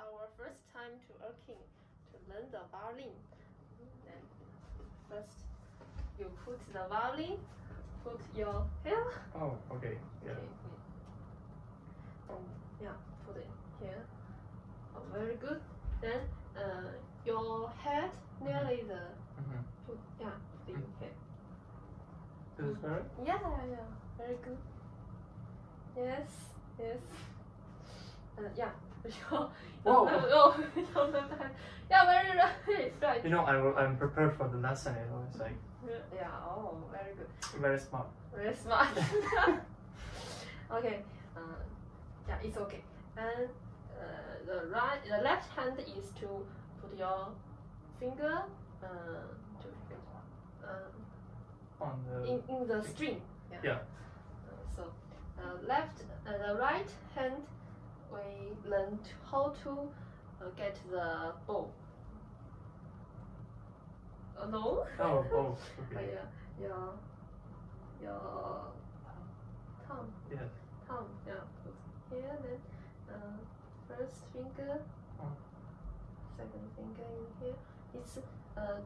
our first time to Erkin to learn the violin. Then first you put the violin, put your hair. Oh, okay. Yeah. Okay. Um, yeah, put it here. Oh, very good. Then uh, your head nearly the Mm-hmm. put yeah the Mm. head. This is correct? Yeah, yeah, yeah. Very good. Yes, yes. Uh, yeah. Your, Whoa. your, your, your, yeah, very right. right. You know, I, wa- I'm prepared for the lesson. It was like Yeah, oh, very good. very smart. Very smart. okay. Uh, yeah, it's okay. And uh, the right, the left hand is to put your finger uh, to uh, On the in, in the string. Yeah. Yeah. Uh, so uh, left, uh, the right hand, we learn to how to uh, get the bow. Uh, no. oh oh Uh, okay yeah, your your thumb, yes thumb, yeah, here then uh, first finger, Oh. second finger in here. It's uh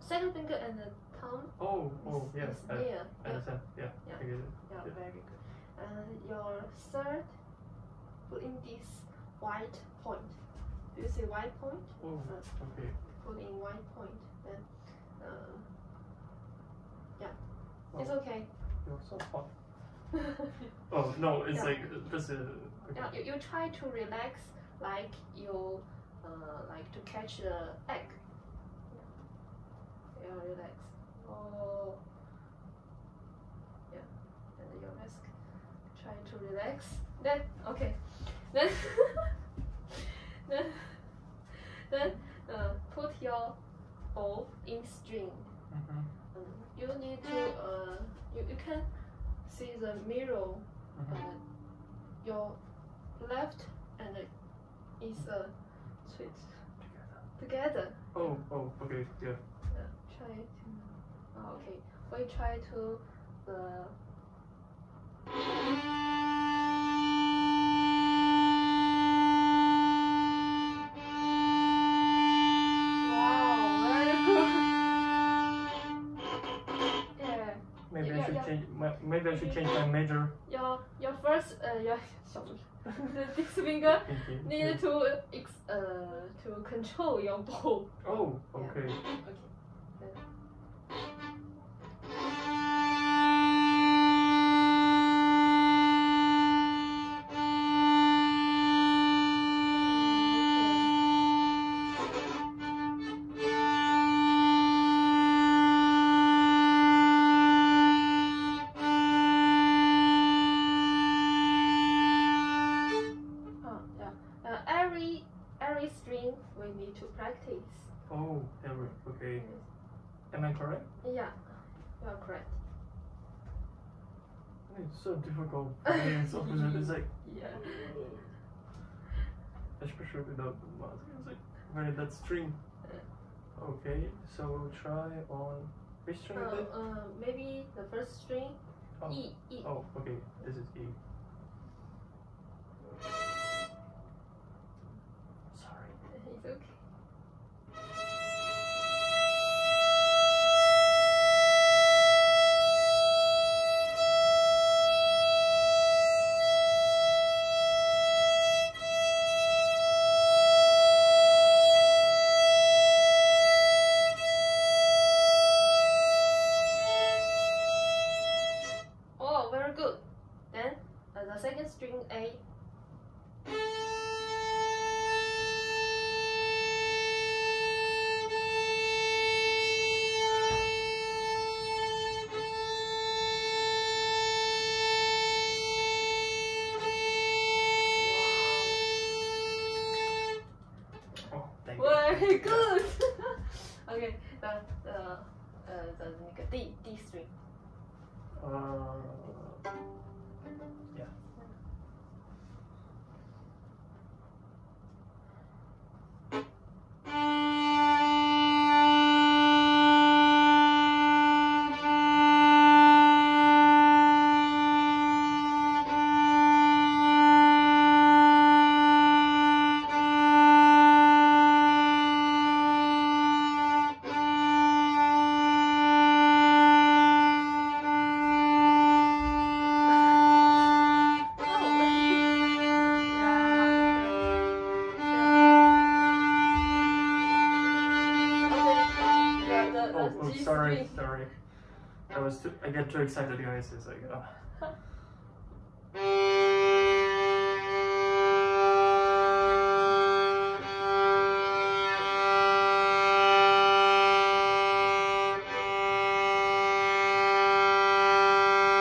second finger and the thumb oh oh yes is I, near. I understand yeah, Yeah. I get it Yeah, Yeah. very good. And your third, put in this white point. Do you see white point? oh Uh, okay put in white point. Then, uh, yeah, it's Oh. okay. you're so hot oh no it's Yeah. like this is okay. yeah, you, you try to relax like you uh, like to catch the egg. Yeah, yeah relax. Oh, yeah, and your mask. Try to relax. Then okay, then then then uh, put your bow in string. Mhm. Um, you need to uh, you, you can see the mirror Mhm. uh, your left and is a switch together. oh oh okay yeah Uh, try to. Oh, okay, we try to the. Wow, Maybe yeah, I should change. My, maybe I should change my major. Your your first uh, your the six finger need to ex, uh, to control your bow. Oh, okay. Yeah. Okay. For me it's opposite it's like Yeah. especially without the mask. It's like very that string. Okay, so we'll try on which string is Uh, uh, maybe the first string Oh. E E. Oh, okay, this is E. Very good. okay, the the uh the 那个 D D string. Uh, yeah. Was too, I get too excited, guys. It's like,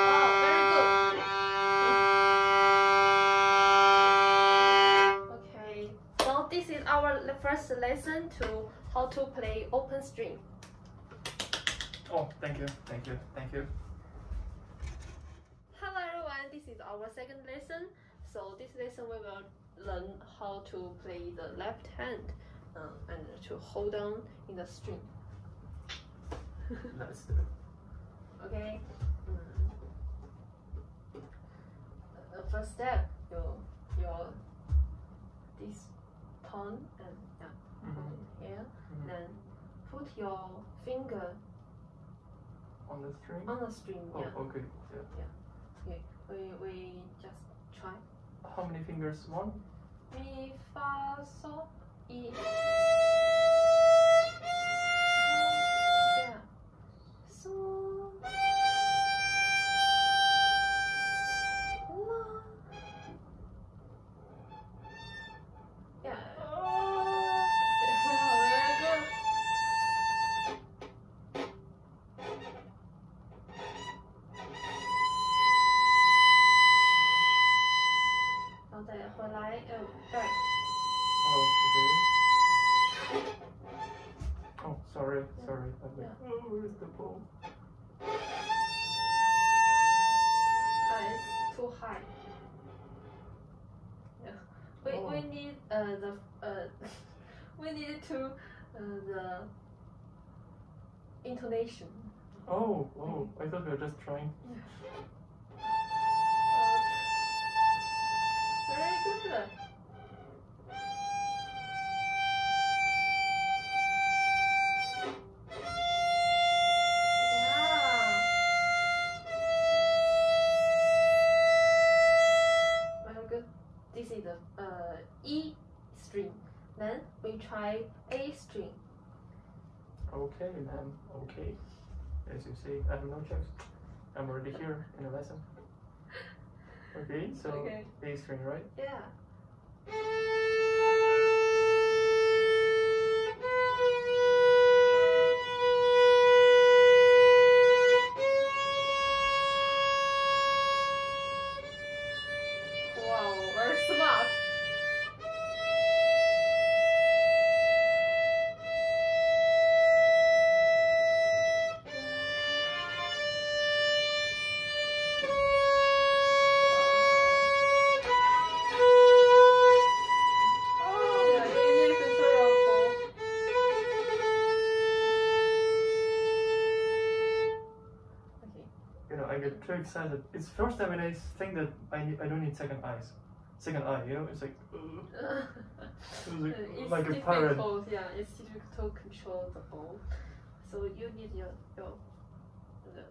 Wow, very good. Okay, so this is our first lesson to how to play open string. Oh, thank you, thank you, thank you. Hello everyone, this is our second lesson. So this lesson we will learn how to play the left hand um, and to hold on in the string. Let's do it. Okay. Mm. The first step, you your this tone and yeah, Mhm. it here. Mhm. Then put your finger On the string? on the string. Oh, Yeah. Oh, okay. Yeah. Okay. We we just try. How many fingers? One? Mi fa sol e. sorry, sorry. I'm like, Yeah. oh, where's the ball? Uh, it's too high. Yeah. We, Oh. we need uh, the uh, we need to uh, the intonation. Oh, oh, I thought we were just trying. Uh, very good. Okay, ma'am, okay. As you say, I have no choice. I'm already here in a lesson. Okay, so Okay. A string, right? Yeah. Too excited. It's first time when I think that I I don't need second eyes, second eye. You know, it's like, uh, it's like, it's like a difficult, yeah, it's difficult to control the ball. So you need your your the,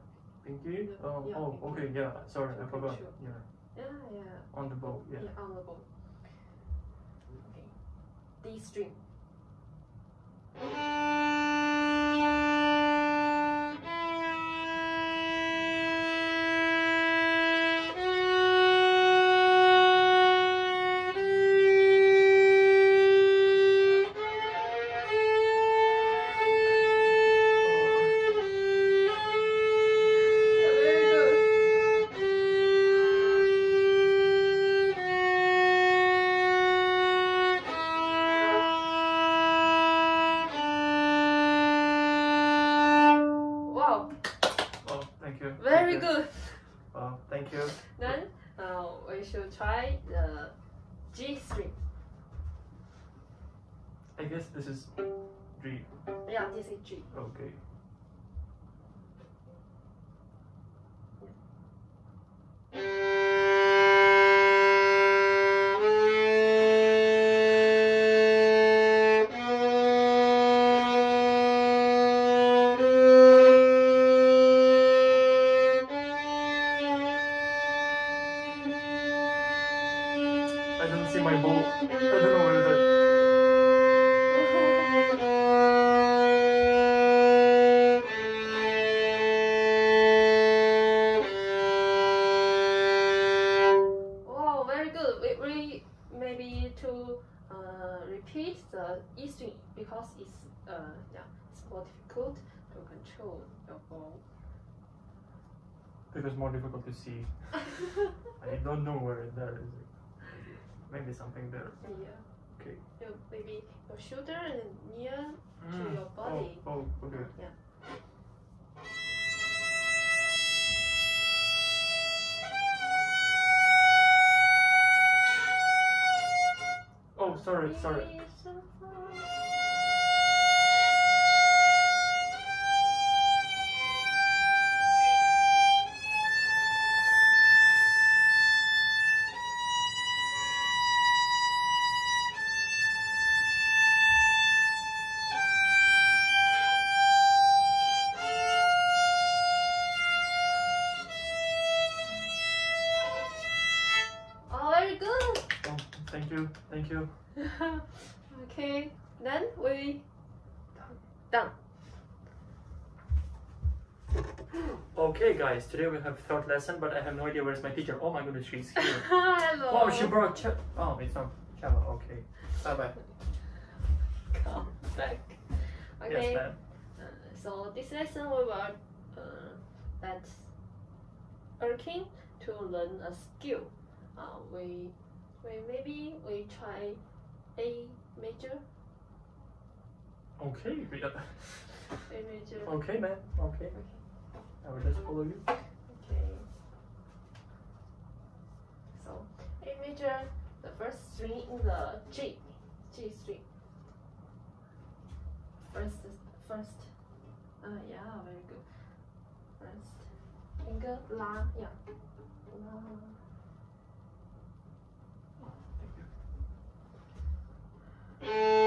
Pinky. Yeah, Oh, yeah, oh, pinky. okay, yeah. Sorry, I forgot. Yeah, yeah yeah on the ball. Yeah. yeah on the ball. Okay, D string. Try the G string. I guess this is G. Yeah, this is G. Okay. see my boat. I don't know what is it. Maybe to uh, repeat the E string because it's uh, yeah more difficult to control. Because more difficult to see. I don't know where it is. Maybe something there. yeah. Okay. Your, maybe your shoulder and near Mm. your body. Oh, oh okay. Yeah. Oh, sorry, sorry. Thank you, thank you. okay, then we done. Okay, guys, today we have third lesson, but I have no idea where's my teacher. Oh my goodness, she's here. Hello. oh, she brought ch- Oh, it's not cello. Okay. Bye bye. Come back. Yes, Okay. ma'am. uh, so this lesson we will uh, let Erkin to learn a skill. Uh, we Wait, maybe we try A major. Okay, we. A major. Okay, man. Okay. okay. I will just follow you. Okay. So A major, the first string in the G, G string. First, first. Uh, yeah, very good. First. Finger, la, yeah. La. Mm.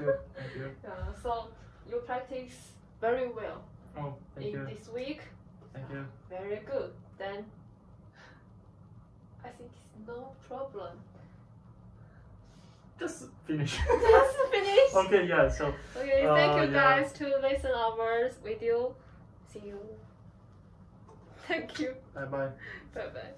You, thank you, uh, so you practice very well Oh, thank in you, this week. thank you. Very good. Then I think it's no problem. Just finish. Just finish. okay, yeah. So Okay, thank Uh, you yeah. guys to listen our video. See you. Thank you. bye bye. Bye bye.